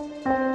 Música